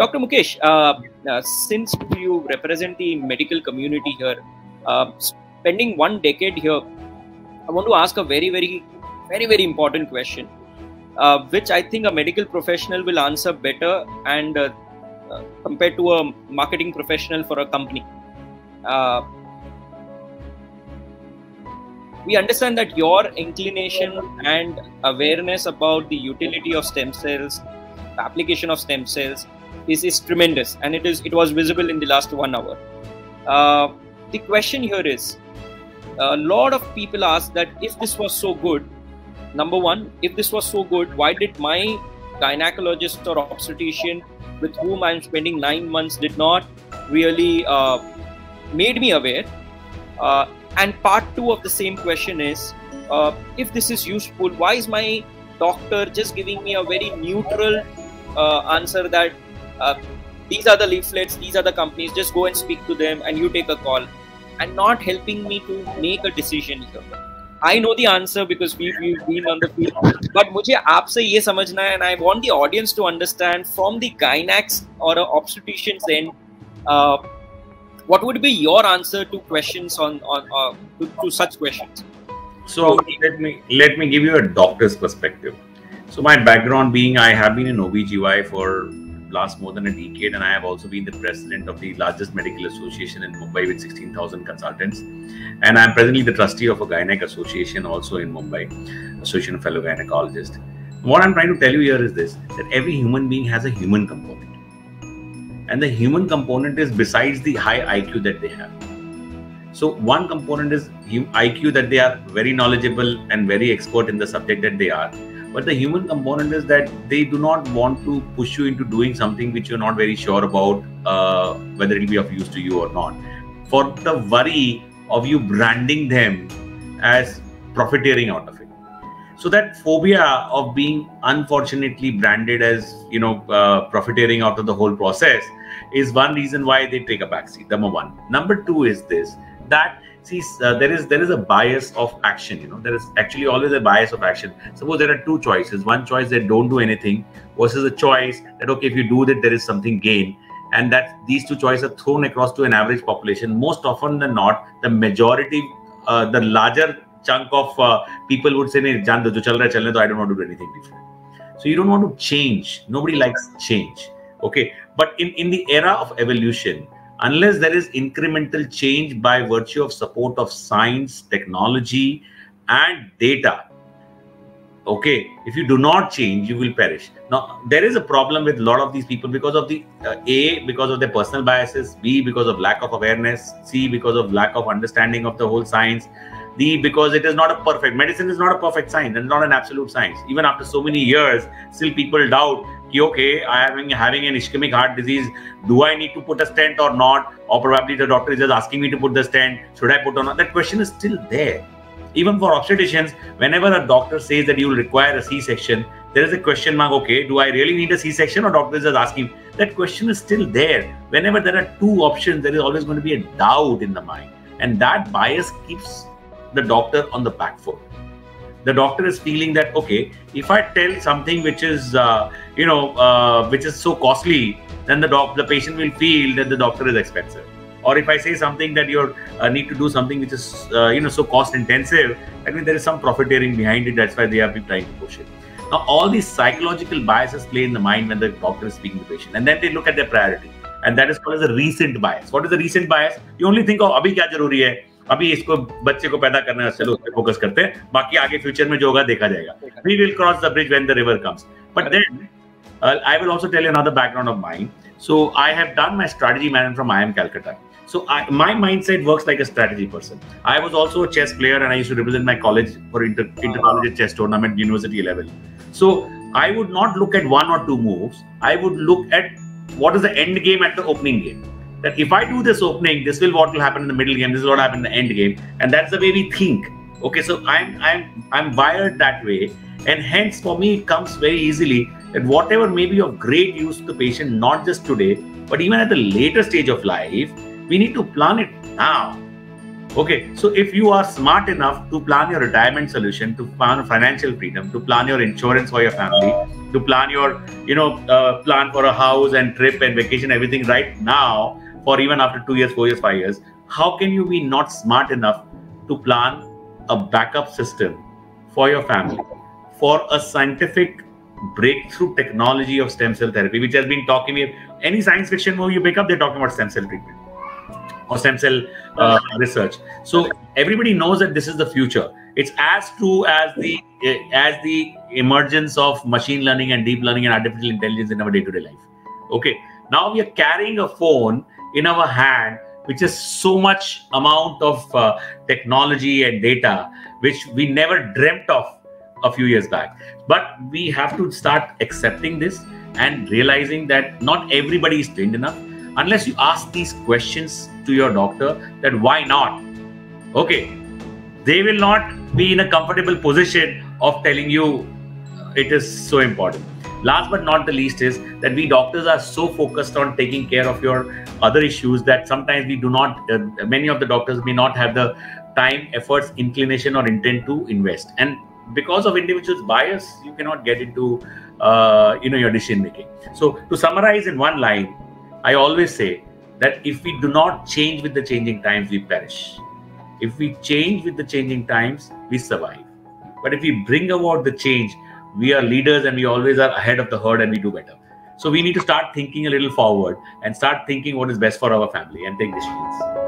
Dr. Mukesh, uh, uh, since you represent the medical community here, uh, spending one decade here, I want to ask a very, very, very, very important question, uh, which I think a medical professional will answer better and uh, uh, compared to a marketing professional for a company. we understand that your inclination and awareness about the utility of stem cells, the application of stem cells, is, is tremendous, and it is it was visible in the last one hour. Uh, the question here is, a lot of people ask that if this was so good, number one, if this was so good, why did my gynecologist or obstetrician with whom I'm spending nine months did not really uh, made me aware? Uh, and part two of the same question is uh, if this is useful why is my doctor just giving me a very neutral uh, answer that uh, these are the leaflets these are the companies just go and speak to them and you take a call and not helping me to make a decision here I know the answer because we've, we've been on the field. But मुझे आपसे ये समझना है and I want the audience to understand from the gynacs or a obstetrician's end uh, what would be your answer to questions on on uh, to, to, such questions so let me let me give you a doctor's perspective so my background being i have been in obgy for last more than a decade and i have also been the president of the largest medical association in mumbai with 16000 consultants. And i'm presently the trustee of a gynec association also in mumbai association of fellow gynecologists. What i'm trying to tell you here is this that every human being has a human component. And the human component is besides the high iq that they have. So one component is iq that they are very knowledgeable and very expert in the subject that they are but the human component is that they do not want to push you into doing something which you're not very sure about uh, whether it will be of use to you or not for the worry of you branding them as profiteering out of it so that phobia of being unfortunately branded as you know uh, profiteering out of the whole process is one reason why they take a backseat. Number one. Number two is this that see uh, there is there is a bias of action. You know there is actually always a bias of action. Suppose there are two choices. One choice that don't do anything versus a choice that okay if you do that there is something gain and that these two choices are thrown across to an average population most often than not the majority uh, the larger chunk of uh, people would say do jo chal raha chalne i don't want to do anything different so you don't want to change nobody likes change okay but in in the era of evolution unless there is incremental change by virtue of support of science technology and data okay if you do not change you will perish now there is a problem with a lot of these people because of the uh, a because of their personal biases b because of lack of awareness c because of lack of understanding of the whole science D because it is not a perfect medicine is not a perfect science and not an absolute science. Even after so many years, still people doubt. Okay, I am having an ischemic heart disease. Do I need to put a stent or not? Or probably the doctor is just asking me to put the stent. Should I put not? That question is still there. Even for obstetricians, whenever a doctor says that you will require a C-section, there is a question mark. Okay, do I really need a C-section, or doctor is just asking? That question is still there. Whenever there are two options, there is always going to be a doubt in the mind, and that bias keeps the doctor on the back foot the doctor is feeling that okay if i tell something which is uh, you know uh, which is so costly then the doc the patient will feel that the doctor is expensive. Or if i say something that you uh, need to do something which is uh, you know so cost intensive i mean there is some profiteering behind it. That's why they have been trying to push it. Now all these psychological biases play in the mind when the doctor is speaking to the patient and then they look at their priority and that is called as a recent bias. What is the recent bias? You only think of abhi kya hai अभी इसको बच्चे को पैदा करने में चलो उससे focus करते हैं। बाकी आगे फ्यूचर में जो होगा देखा जाएगा। We will cross the bridge when the river comes but then I will also tell you another background of mind so I have done my strategy man from I am Calcutta so my mindset works like a strategy person I was also a chess player and I used to represent my college for inter inter college chess tournament university level so I would not look at one और two moves I would look at what is the end game at the opening game that if I do this opening, this will what will happen in the middle game, this is what happened in the end game, and that's the way we think. Okay, so I'm I'm I'm wired that way, and hence for me it comes very easily that whatever may be of great use to the patient, not just today, but even at the later stage of life, we need to plan it now. Okay, so if you are smart enough to plan your retirement solution, to plan financial freedom, to plan your insurance for your family, to plan your, you know, uh, plan for a house and trip and vacation, everything right now, for even after two years, four years, five years, how can you be not smart enough to plan a backup system for your family for a scientific breakthrough technology of stem cell therapy, which has been talking. About any science fiction movie you pick up, they're talking about stem cell treatment or stem cell uh, research. So everybody knows that this is the future. It's as true as the as the emergence of machine learning and deep learning and artificial intelligence in our day-to-day life. Okay, now we are carrying a phone in our hand which is so much amount of uh, technology and data which we never dreamt of a few years back. But we have to start accepting this and realizing that not everybody is trained enough. Unless you ask these questions to your doctor that why not? Okay they will not be in a comfortable position of telling you it is so important last but not the least is that we doctors are so focused on taking care of your other issues that sometimes we do not uh, many of the doctors may not have the time efforts inclination or intent to invest. And because of individuals bias you cannot get into uh, you know your decision making so to summarize in one line i always say that if we do not change with the changing times we perish. If we change with the changing times we survive. But if we bring about the change we are leaders and we always are ahead of the herd and we do better. So we need to start thinking a little forward and start thinking what is best for our family and take decisions